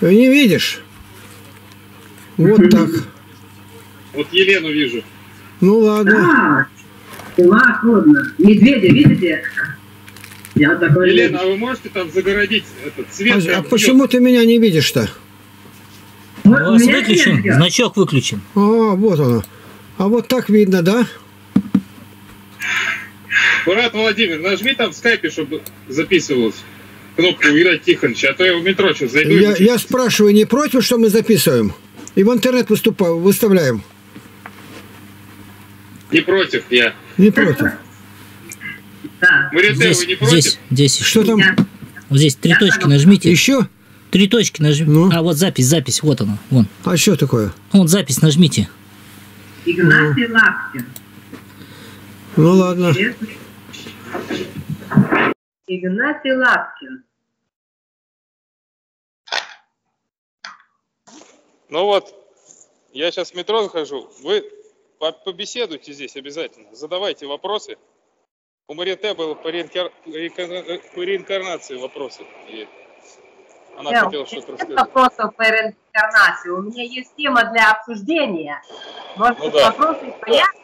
Не видишь? Вот так. Вот Елену вижу. Ну ладно. А, ладно. Медведя, видите? Я такой... Елена, а вы можете там загородить этот цвет? А, а почему ты меня не видишь-то? Вот У вас выключен, свет идет. значок выключен. А, вот оно. А вот так видно, да? Мурат Владимир, нажми там в скайпе, чтобы записывалось. Кнопку Игоря Тихоновича, а то я в метро сейчас зайду. Я, я спрашиваю, не против, что мы записываем? И в интернет выступа- выставляем? Не против я. Не против. Да. Марите, Здесь, вы не против? здесь, здесь. Что там? Я- Вот здесь три точки нажмите. Еще? Три точки нажмите. Ну? А вот запись, запись, вот она, вон. А что такое? Вот запись нажмите. Игнатий Лапкин. Ну ладно. Игнатий Лапкин. Ну вот, я сейчас в метро захожу. Вы по- побеседуйте здесь обязательно. Задавайте вопросы. У Марите было по, реинкар- реинкар- по реинкарнации вопросы. И она Да, хотела что-то рассказать. вопросов по реинкарнации. У меня есть тема для обсуждения. Может Ну да. вопросы появятся?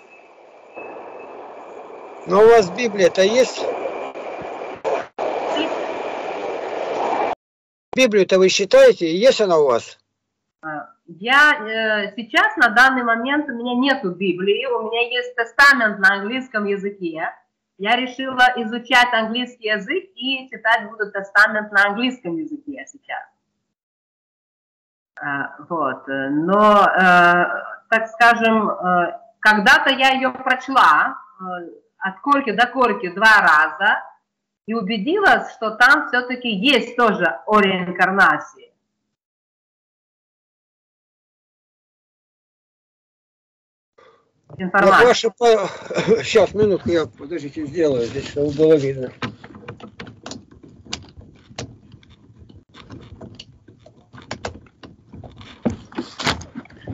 Но у вас Библия-то есть? Библию-то вы считаете? Есть она у вас? Я э, сейчас на данный момент у меня нету Библии, у меня есть тестамент на английском языке. Я решила изучать английский язык и читать буду тестамент на английском языке сейчас. А, вот, э, но, э, так скажем, э, когда-то я ее прочла э, от корки до корки два раза и убедилась, что там все-таки есть тоже о реинкарнации. Так Информация. ваша... по- Сейчас, минутку, я, подождите, сделаю здесь, чтобы было видно.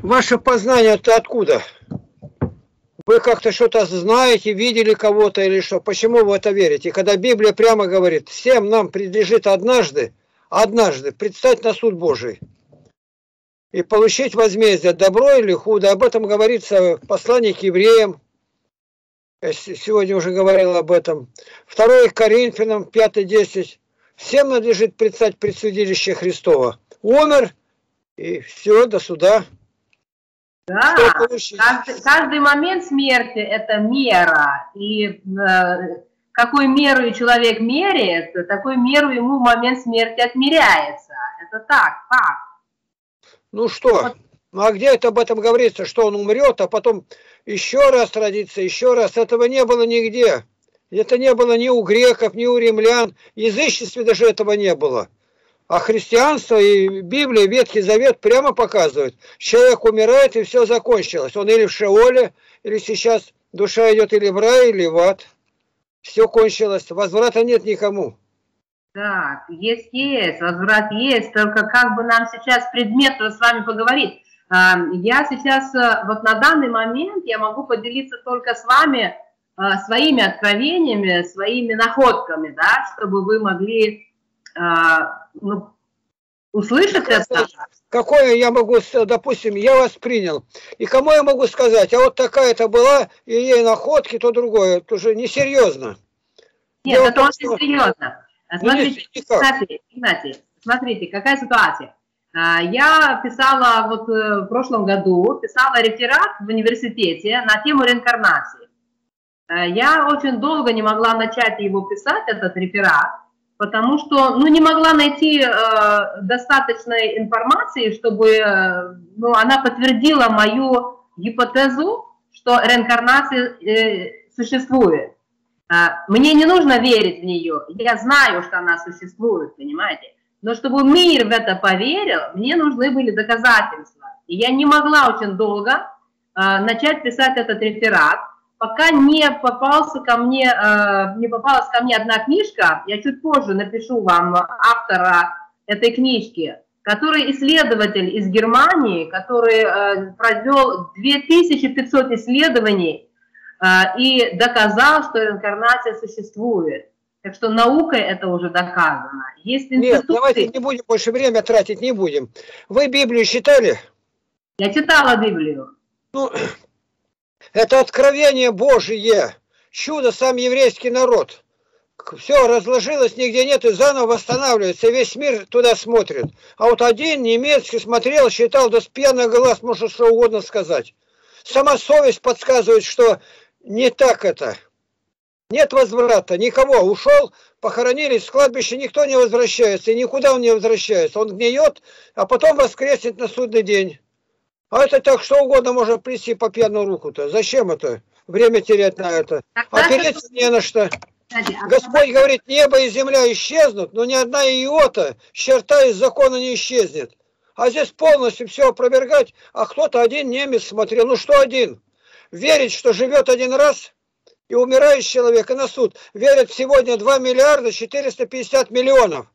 Ваше познание-то откуда? Вы как-то что-то знаете, видели кого-то или что? Почему вы это верите? Когда Библия прямо говорит, всем нам предлежит однажды, однажды предстать на суд Божий и получить возмездие, добро или худо. Об этом говорится в послании к евреям. Я сегодня уже говорил об этом. Второе Коринфянам, 5-10. Всем надлежит предстать пред судилище Христова. Умер, и все, до суда. Да, каждый, каждый момент смерти – это мера. И э, какой меру человек меряет, такой меру ему в момент смерти отмеряется. Это так, факт. Ну что? Ну а где это об этом говорится, что он умрет, а потом еще раз родится, еще раз? Этого не было нигде. Это не было ни у греков, ни у римлян. Язычестве даже этого не было. А христианство и Библия, Ветхий Завет прямо показывают. Человек умирает, и все закончилось. Он или в Шеоле, или сейчас душа идет или в рай, или в ад. Все кончилось. Возврата нет никому. Так, есть, есть, возврат есть, только как бы нам сейчас предмет с вами поговорить. А, Я сейчас, э, вот на данный момент, я могу поделиться только с вами э, своими откровениями, своими находками, да, чтобы вы могли а, ну, услышать это. Какое я могу, допустим, я вас принял. И кому я могу сказать, а вот такая-то была, и ей находки, то другое. Это уже несерьезно. Нет, Дело это том, очень что- серьезно. А Ну, Смотрите. Игнатий, Игнатий, смотрите, какая ситуация. А, Я писала вот э, в прошлом году, писала реферат в университете на тему реинкарнации. А, Я очень долго не могла начать его писать, этот реферат, потому что ну, не могла найти э, достаточной информации, чтобы э, ну, она подтвердила мою гипотезу, что реинкарнация э, существует. А, Мне не нужно верить в нее, я знаю, что она существует, понимаете? Но чтобы мир в это поверил, мне нужны были доказательства. И я не могла очень долго а, начать писать этот реферат, пока не попался ко мне, а, не попалась ко мне одна книжка, я чуть позже напишу вам автора этой книжки, который исследователь из Германии, который э, провел 2500 исследований и доказал, что реинкарнация существует. Так что наукой это уже доказано. Есть Нет, институты. давайте не будем больше время тратить, не будем. Вы Библию читали? Я читала Библию. Ну, это откровение Божие, чудо сам еврейский народ. Все разложилось, нигде нет, и заново восстанавливается, и весь мир туда смотрит. А вот один немецкий смотрел, считал, да с пьяных глаз может что угодно сказать. Сама совесть подсказывает, что не так это. Нет возврата, никого. Ушел, похоронились, с кладбища никто не возвращается, и никуда он не возвращается. Он гниет, а потом воскреснет на судный день. А это так что угодно можно прийти по пьяную руку-то. Зачем это? Время терять на это. Тогда Опереться не на что. А Господь говорит, небо и земля исчезнут, но ни одна иота, черта из закона не исчезнет. А здесь полностью все опровергать, а кто-то один немец смотрел. Ну что один? Верить, что живет один раз и умирает человек, и на суд. Верят сегодня 2 миллиарда 450 миллионов.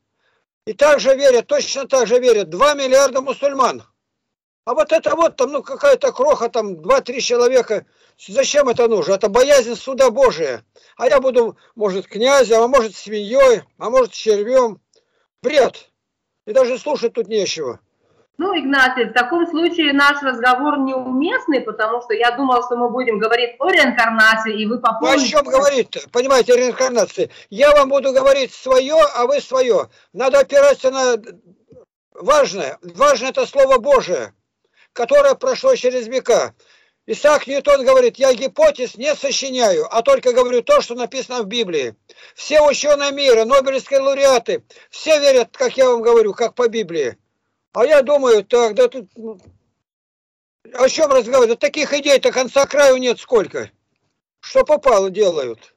И также верят, точно так же верят 2 миллиарда мусульман. А вот это вот там, ну какая-то кроха, там 2-3 человека. Зачем это нужно? Это боязнь суда Божия. А я буду, может, князем, а может, свиньей, а может, червем. Бред. И даже слушать тут нечего. Ну, Игнатий, в таком случае наш разговор неуместный, потому что я думал, что мы будем говорить о реинкарнации, и вы Ну, о попомните... чем говорить-то? Понимаете, о реинкарнации. Я вам буду говорить свое, а вы свое. Надо опираться на важное. Важное это Слово Божие, которое прошло через века. Исаак Ньютон говорит, я гипотез не сочиняю, а только говорю то, что написано в Библии. Все ученые мира, Нобелевские лауреаты, все верят, как я вам говорю, как по Библии. А я думаю, так, да тут... ну, О чем разговаривать? Да таких идей до конца краю нет сколько. Что попало делают.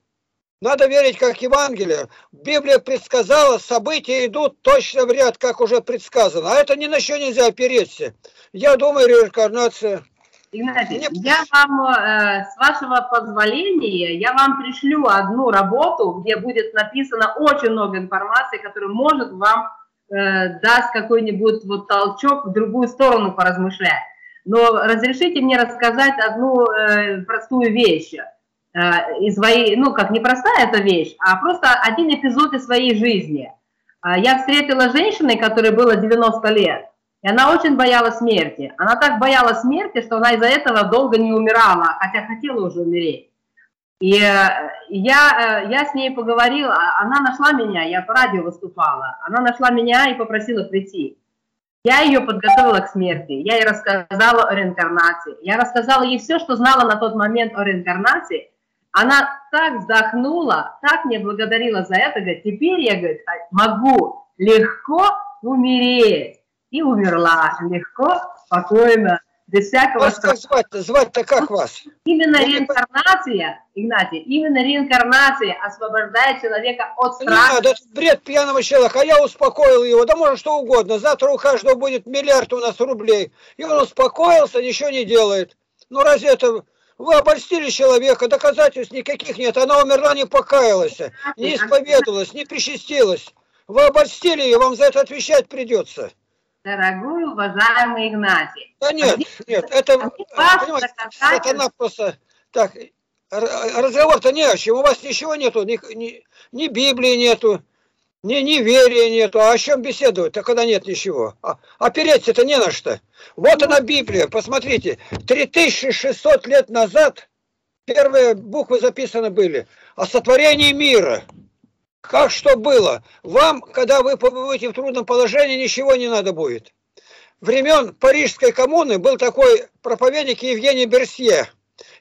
Надо верить, как Евангелие. Библия предсказала, события идут точно в ряд, как уже предсказано. А это ни на что нельзя опереться. Я думаю, реинкарнация. Игнатий, Мне- я вам, э, с вашего позволения, я вам пришлю одну работу, где будет написано очень много информации, которая может вам э, даст какой-нибудь вот толчок в другую сторону поразмышлять. Но разрешите мне рассказать одну э, простую вещь э, из своей, ну как не простая эта вещь, а просто один эпизод из своей жизни. А, Я встретила женщину, которой было 90 лет, и она очень боялась смерти. Она так боялась смерти, что она из-за этого долго не умирала, хотя хотела уже умереть. И э, я, э, я с ней поговорила, а она нашла меня, я по радио выступала, она нашла меня и попросила прийти. Я ее подготовила к смерти, я ей рассказала о реинкарнации, я рассказала ей все, что знала на тот момент о реинкарнации. Она так вздохнула, так мне благодарила за это, говорит, теперь я говорит, могу легко умереть. И умерла легко, спокойно, без всякого Вас как звать-то? Звать-то как вас? Именно не реинкарнация, Игнатий, именно реинкарнация освобождает человека от Не страха. надо, это бред пьяного человека, а я успокоил его, да может что угодно, завтра у каждого будет миллиард у нас рублей, и он успокоился, ничего не делает. Ну разве это, вы обольстили человека, доказательств никаких нет, она умерла, не покаялась, не исповедовалась, не причастилась. Вы обольстили ее, вам за это отвечать придется. Дорогой, уважаемый Игнатий, Да нет, нет, это, а доказательства. сатана просто, так, разговор-то не о чем, у вас ничего нету, ни, ни, ни Библии нету, ни, ни верия нету, а о чем беседовать, а когда нет ничего, а, опереться-то не на что. Вот она Библия, посмотрите, 3600 лет назад первые буквы записаны были о сотворении мира. Как что было? Вам, когда вы будете в трудном положении, ничего не надо будет. Времен Парижской коммуны был такой проповедник Евгений Берсье.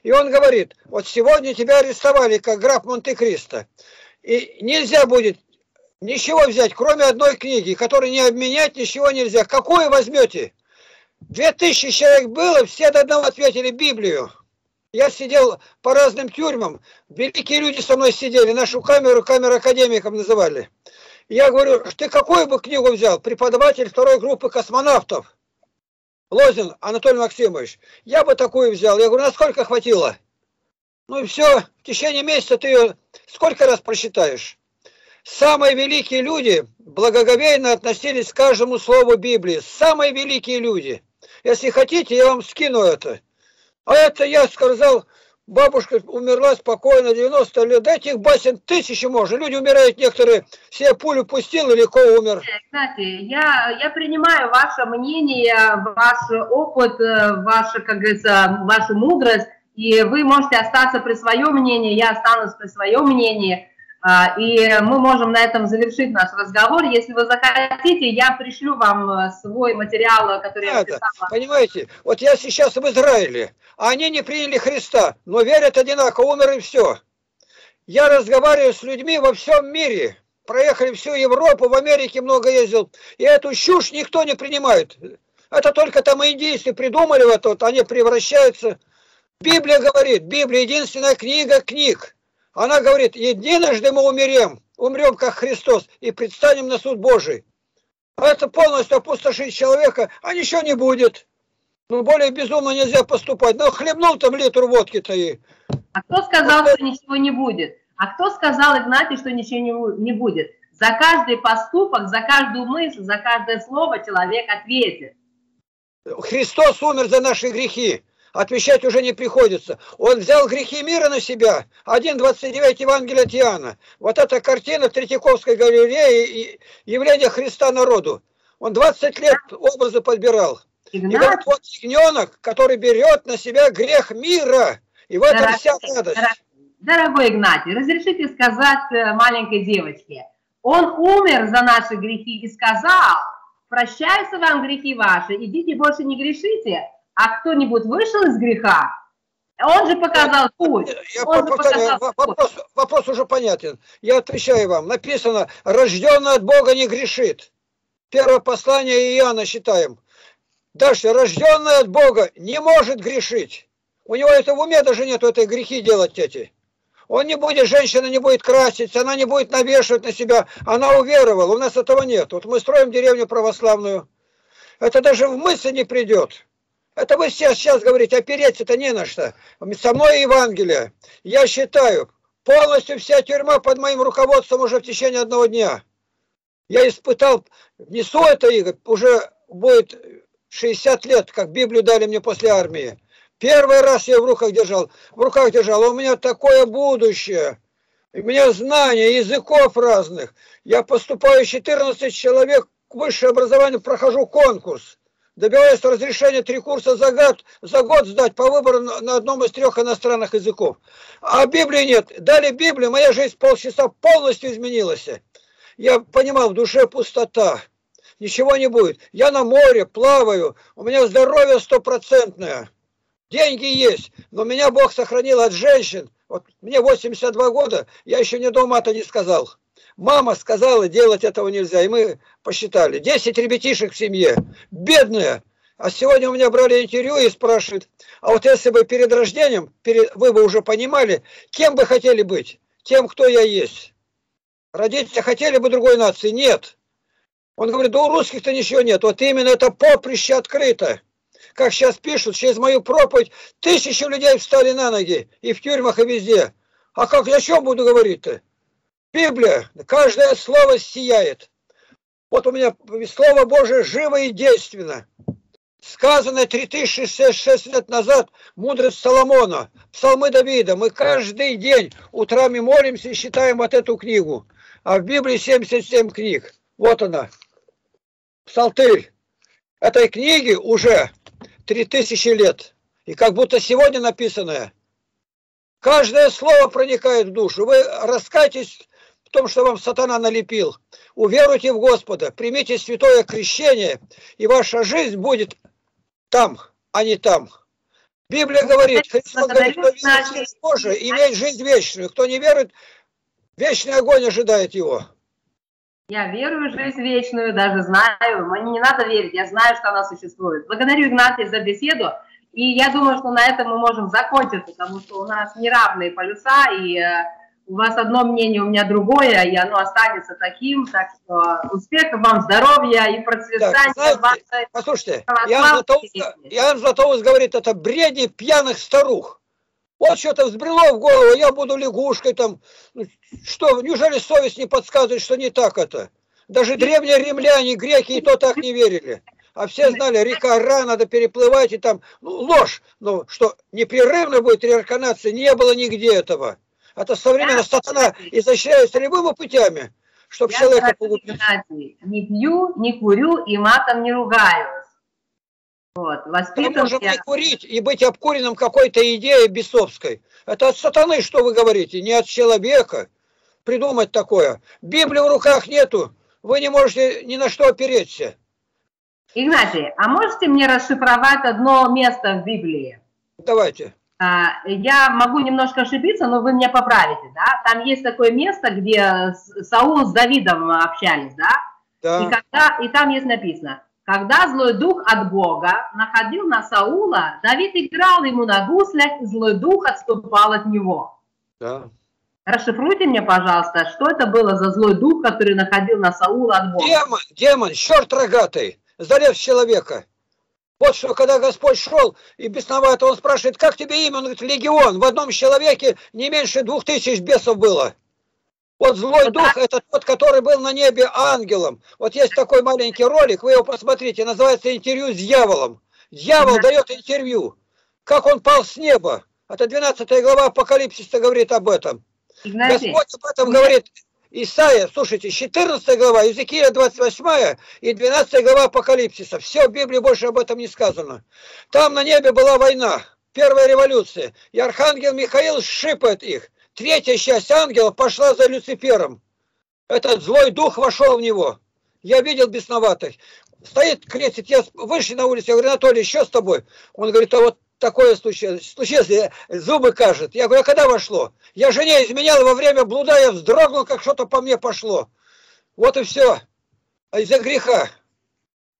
И он говорит, вот сегодня тебя арестовали, как граф Монте-Кристо. И нельзя будет ничего взять, кроме одной книги, которую не обменять, ничего нельзя. Какую возьмете? Две тысячи человек было, все до одного ответили Библию. Я сидел по разным тюрьмам, великие люди со мной сидели, нашу камеру камеру академиком называли. Я говорю, ты какую бы книгу взял? Преподаватель второй группы космонавтов. Лозин Анатолий Максимович. Я бы такую взял. Я говорю, насколько хватило? Ну и все, в течение месяца ты ее сколько раз прочитаешь? Самые великие люди благоговейно относились к каждому слову Библии. Самые великие люди. Если хотите, я вам скину это. А это я сказал, Бабушка умерла спокойно, 90 лет. Да этих басен тысячи можно. Люди умирают некоторые. Все пулю пустил и легко умер. Кстати, я, я принимаю ваше мнение, ваш опыт, э, ваша, как говорится, вашу мудрость. И вы можете остаться при своем мнении, я останусь при своем мнении. А, и мы можем на этом завершить наш разговор. Если вы захотите, я пришлю вам э, свой материал, который я писала. Понимаете, вот я сейчас в Израиле, а они не приняли Христа, но верят одинаково, умер и все. Я разговариваю с людьми во всем мире, проехали всю Европу, в Америке много ездил, и эту чушь никто не принимает. Это только там индийцы придумали вот это, вот, они превращаются. Библия говорит, Библия единственная книга книг. Она говорит, единожды мы умерем, умрем как Христос и предстанем на суд Божий. А это полностью опустошить человека, а ничего не будет. Ну, более безумно нельзя поступать. Ну, хлебнул там литр водки-то и... А кто сказал, вот, что ничего не будет? А кто сказал, Игнатий, что ничего не будет? За каждый поступок, за каждую мысль, за каждое слово человек ответит. Христос умер за наши грехи отвечать уже не приходится. Он взял грехи мира на себя. 1.29 Евангелия от Иоанна. Вот эта картина Третьяковской галереи явление Христа народу. Он 20 лет образы подбирал. Игнат. И вот, вот ягненок, который берет на себя грех мира. И в этом вся радость. Дорогой Игнатий, разрешите сказать э, маленькой девочке. Он умер за наши грехи и сказал, прощаются вам грехи ваши, идите больше не грешите, а кто-нибудь вышел из греха, он же показал путь. Я он повторяю, вопрос, путь. вопрос уже понятен. Я отвечаю вам. Написано, рожденный от Бога не грешит. Первое послание Иоанна считаем. Дальше, рожденный от Бога не может грешить. У него это в уме даже нет этой грехи делать эти. Он не будет, женщина не будет краситься, она не будет навешивать на себя. Она уверовала, у нас этого нет. Вот мы строим деревню православную. Это даже в мысли не придет. Это вы сейчас, сейчас говорите, опереться-то не на что. Со мной Евангелие. Я считаю, полностью вся тюрьма под моим руководством уже в течение одного дня. Я испытал, несу это, Игорь, уже будет 60 лет, как Библию дали мне после армии. Первый раз я в руках держал, в руках держал, у меня такое будущее. У меня знания языков разных. Я поступаю 14 человек, высшее образование, прохожу конкурс добиваясь разрешения три курса за год, за год сдать по выбору на одном из трех иностранных языков. А Библии нет. Дали Библию, моя жизнь полчаса полностью изменилась. Я понимал, в душе пустота. Ничего не будет. Я на море плаваю, у меня здоровье стопроцентное. Деньги есть, но меня Бог сохранил от женщин. Вот мне 82 года, я еще ни дома-то не сказал. Мама сказала, делать этого нельзя. И мы посчитали. 10 ребятишек в семье. Бедные. А сегодня у меня брали интервью и спрашивают, а вот если бы перед рождением, перед, вы бы уже понимали, кем бы хотели быть? Тем, кто я есть. Родители хотели бы другой нации? Нет. Он говорит, да у русских-то ничего нет. Вот именно это поприще открыто. Как сейчас пишут, через мою проповедь тысячи людей встали на ноги. И в тюрьмах, и везде. А как я что буду говорить-то? Библия, каждое слово сияет. Вот у меня Слово Божие живо и действенно. Сказано 3066 лет назад мудрость Соломона, псалмы Давида. Мы каждый день утрами молимся и читаем вот эту книгу. А в Библии 77 книг. Вот она. Псалтырь. Этой книги уже 3000 лет. И как будто сегодня написанное. Каждое слово проникает в душу. Вы раскайтесь в том, что вам сатана налепил. Уверуйте в Господа, примите святое крещение, и ваша жизнь будет там, а не там. Библия говорит, Христос говорит, кто верит в Божие, имеет жизнь вечную. Кто не верит, вечный огонь ожидает его. Я верую в жизнь вечную, даже знаю, мне не надо верить, я знаю, что она существует. Благодарю Игнатия за беседу, и я думаю, что на этом мы можем закончить, потому что у нас неравные полюса, и э, у вас одно мнение, у меня другое, и оно останется таким. Так что успехов вам, здоровья и процветания. Так, знаете, послушайте, Иоанн Златоуст, Иоанн Златоуст говорит, это бредни пьяных старух. Вот что-то взбрело в голову, я буду лягушкой там. Ну, что, неужели совесть не подсказывает, что не так это? Даже древние римляне, греки и то так не верили. А все знали, река Ра, надо переплывать, и там ну, ложь. Но что непрерывно будет реинкарнация, не было нигде этого. Это современно сатана изощряется любыми путями, чтобы Я человека погубить. Не пью, не курю и матом не ругаюсь. Вот, Мы воспитан можем я. не курить и быть обкуренным какой-то идеей бесовской. Это от сатаны, что вы говорите, не от человека. Придумать такое. Библии в руках нету. Вы не можете ни на что опереться. Игнатий, а можете мне расшифровать одно место в Библии? Давайте. А, Я могу немножко ошибиться, но вы меня поправите, да? Там есть такое место, где Саул с Давидом общались, да? И, Да. когда, и там есть написано, когда злой дух от Бога находил на Саула, Давид играл ему на гуслях, и злой дух отступал от него. да. Расшифруйте мне, пожалуйста, что это было за злой дух, который находил на Саула от Бога? Демон, демон, черт рогатый, залез человека. Вот что, когда Господь шел и бесновато, он спрашивает, как тебе имя? Он говорит, легион. В одном человеке не меньше двух тысяч бесов было. Вот злой Вот дух – это тот, который был на небе ангелом. Вот есть такой маленький ролик, вы его посмотрите, называется «Интервью с дьяволом». Дьявол дает интервью, как он пал с неба. Это 12 глава Апокалипсиса говорит об этом. Игнатий, Господь об этом говорит. Исайя, слушайте, 14 глава, Иезекииля 28 и 12 глава Апокалипсиса. Все в Библии больше об этом не сказано. Там на небе была война, первая революция. И архангел Михаил шипает их. Третья часть ангелов пошла за Люцифером. Этот злой дух вошел в него. Я видел бесноватых. Стоит, крестит, я вышли на улицу, я говорю, Анатолий, что с тобой? Он говорит, а вот такое случилось. Случилось, зубы кажет. Я говорю, а когда вошло? Я жене изменял во время блуда, я вздрогнул, как что-то по мне пошло. Вот и все. А из-за греха.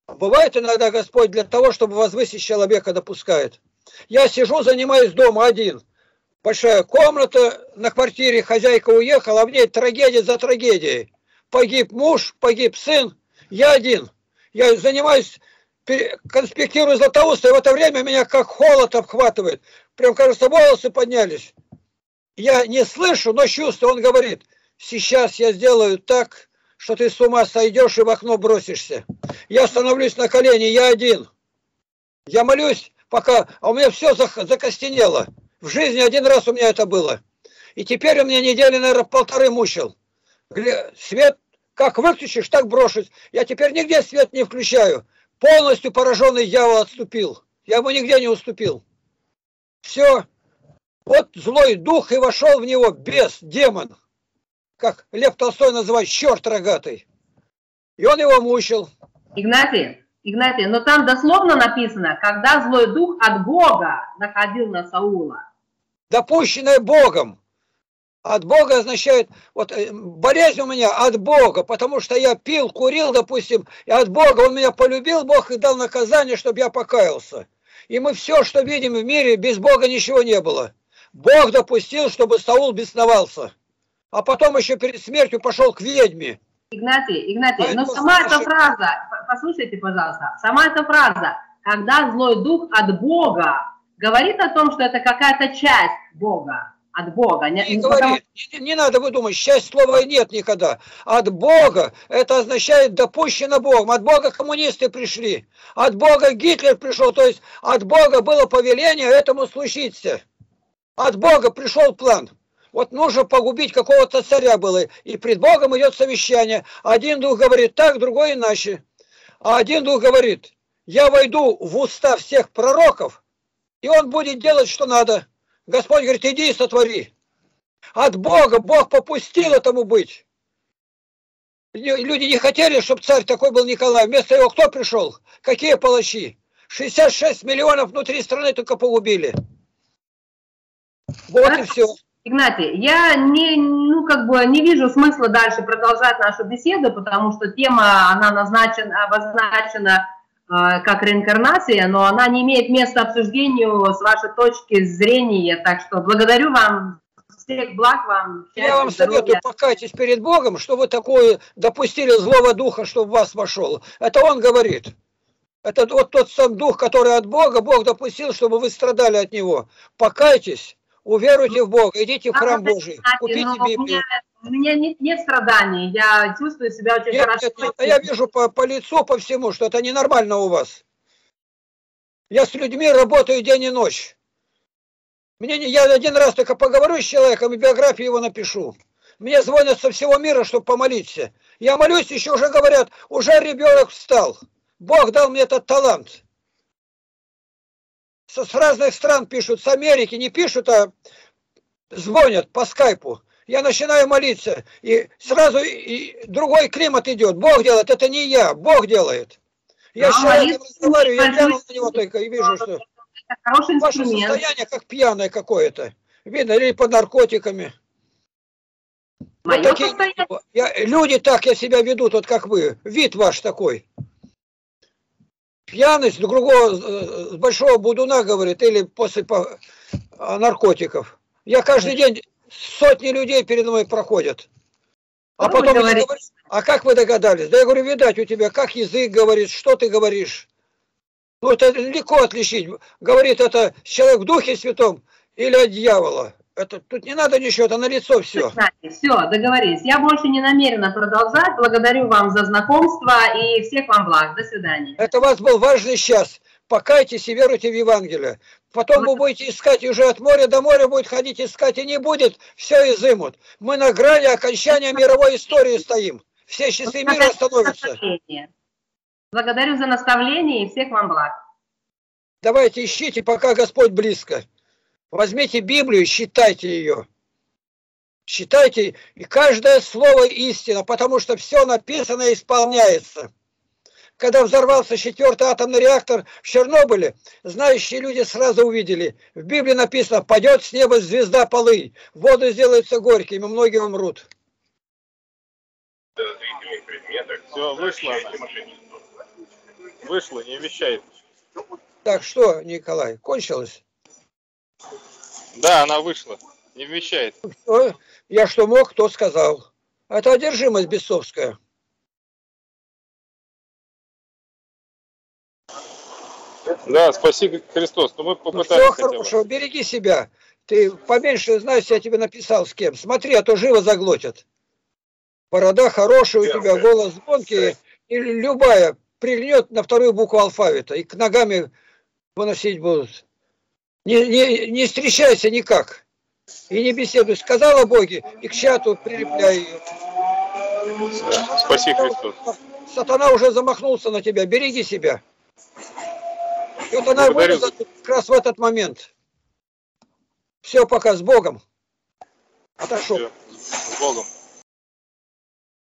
Бывает иногда Господь для того, чтобы возвысить человека допускает. Я сижу, занимаюсь дома один. Большая комната на квартире, хозяйка уехала, а в ней трагедия за трагедией. Погиб муж, погиб сын, я один. Я занимаюсь, конспектирую Златоуста, и в это время меня как холод обхватывает. Прям, кажется, волосы поднялись. Я не слышу, но чувствую, он говорит, сейчас я сделаю так, что ты с ума сойдешь и в окно бросишься. Я становлюсь на колени, я один. Я молюсь, пока, а у меня все закостенело. В жизни один раз у меня это было. И теперь у меня недели, наверное, полторы мучил. Свет как выключишь, так брошусь. Я теперь нигде свет не включаю. Полностью пораженный дьявол отступил. Я ему нигде не уступил. Все. Вот злой дух и вошел в него бес, демон. Как Лев Толстой называет, черт рогатый. И он его мучил. Игнатий, Игнатий, но там дословно написано, когда злой дух от Бога находил на Саула. допущенное Богом. От Бога означает, вот э, болезнь у меня от Бога, потому что я пил, курил, допустим, и от Бога он меня полюбил, Бог и дал наказание, чтобы я покаялся. И мы все, что видим в мире, без Бога ничего не было. Бог допустил, чтобы Саул бесновался. А потом еще перед смертью пошел к ведьме. Игнатий, Игнатий, Ой, но ну, сама эта фраза, послушайте, пожалуйста, сама эта фраза, когда злой дух от Бога, говорит о том, что это какая-то часть Бога, от Бога. Не, И ну, потому- говорит, не, не надо выдумать, счастье слова нет никогда. От Бога это означает допущено Богом. От Бога коммунисты пришли. От Бога Гитлер пришел. То есть от Бога было повеление этому случиться. От Бога пришел план. Вот нужно погубить какого-то царя было. И пред Богом идет совещание. Один дух говорит так, другой иначе. А один дух говорит, я войду в уста всех пророков, и он будет делать, что надо. Господь говорит, иди и сотвори. От Бога, Бог попустил этому быть. Люди не хотели, чтобы царь такой был Николай. Вместо его кто пришел? Какие палачи? 66 миллионов внутри страны только погубили. Вот и все. Игнатий, я не, ну, как бы не вижу смысла дальше продолжать нашу беседу, потому что тема, она назначена, обозначена как реинкарнация, но она не имеет места обсуждению с вашей точки зрения, так что благодарю вам, всех благ вам, Я вам счастья, советую, здоровья. покайтесь перед Богом, что вы такое допустили злого духа, чтобы в вас вошел. Это он говорит. Это вот тот сам дух, который от Бога, Бог допустил, чтобы вы страдали от него. Покайтесь, уверуйте в Бога, идите в храм Божий, купите Библию. У меня нет, нет страданий, я чувствую себя очень Нет, хорошо. нет, а я вижу по, по лицу, по всему, что это ненормально у вас. Я с людьми работаю день и ночь. Мне не, я один раз только поговорю с человеком и биографию его напишу. Мне звонят со всего мира, чтобы помолиться. Я молюсь, еще уже говорят, уже ребенок встал. Бог дал мне этот талант. С, с разных стран пишут, с Америки не пишут, а звонят по скайпу. Я начинаю молиться, и сразу и, другой климат идет. Бог делает, это не я, Бог делает. Я А, с человеком молитва разговариваю, я глянул на него только и вижу, что ваше состояние как пьяное какое-то. Видно, или под наркотиками. Мое Вот такие состояние. я- люди так я себя ведут, вот как вы. Вид ваш такой. Пьяность другого, э, с большого будуна, говорит, или после по- а, наркотиков. Я каждый день, сотни людей передо мной проходят. А вы потом говорите? говорят, а как вы догадались? Да я говорю, видать у тебя, как язык говорит, что ты говоришь. Ну, это легко отличить. Говорит, это человек в Духе Святом или от дьявола. Это, тут не надо ничего, это на лицо все. Все, договорились. Я больше не намерена продолжать. Благодарю вам за знакомство и всех вам благ. До свидания. Это у вас был важный час. Покайтесь и веруйте в Евангелие. Потом вы будете искать и уже от моря до моря будет ходить искать, и не будет, все изымут. Мы на грани окончания мировой истории стоим. Все часы мира остановятся. Наставление. Благодарю за наставление и всех вам благ. Давайте ищите, пока Господь близко. Возьмите Библию, считайте ее. Считайте, и каждое слово истина, потому что все написано и исполняется. Когда взорвался четвертый атомный реактор в Чернобыле, знающие люди сразу увидели. В Библии написано, падет с неба звезда полынь, воды сделаются горькими, многие умрут. Все, вышла она. Вышла, не вещает. Так что, Николай, кончилось? Да, она вышла. Не вмещает. Я что мог, то сказал. Это одержимость бесовская. Да, спаси Христос. Но мы Ну, попытались хотя бы. хорошего, береги себя. Ты поменьше знаешь, я тебе написал с кем. Смотри, а то живо заглотят. Борода хорошая у тебя, голос звонкий. И любая прильнет на вторую букву алфавита. И к ногами выносить будут. Не, не, не встречайся никак. И не беседуй. Сказала Боге, и к чату прилепляй ее. Да, Спаси Христос. Сатана уже замахнулся на тебя. Береги себя. И вот она Благодарю. вылезла как раз в этот момент. Все, пока с Богом. Отошел. Всё, С Богом.